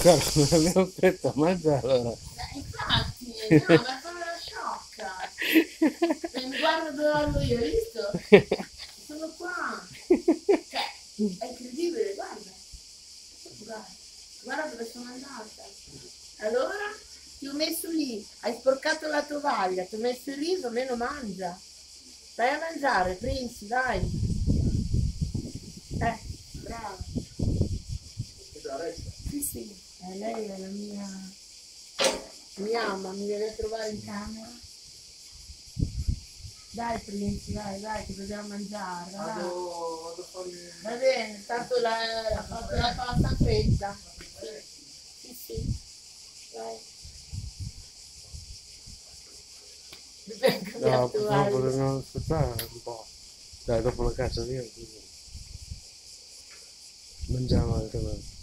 Cara, non abbiamo detto a mangiare allora. Eh, infatti, no, ma sono una sciocca. Se mi guarda dove vado io, hai visto? Sono qua. Cioè, è incredibile, guarda. Guarda, guarda dove sono andata. Allora, ti ho messo lì, hai sporcato la tovaglia, ti ho messo lì, almeno mangia. Vai a mangiare, Prinzi, dai. Eh, bravo. Sì, sì, eh, lei è la mia... Mi ama, mi deve trovare in camera. Dai Prinzi, dai, dai, che dobbiamo mangiare. Vado, vado farmi... Va bene, tanto la, ha fatto la pasta fredda. Sì, sì. Vai. Dobbiamo No, tovaglioli. dobbiamo aspettare un po'. Dai, dopo la caccia via. quindi Mangiamo anche noi.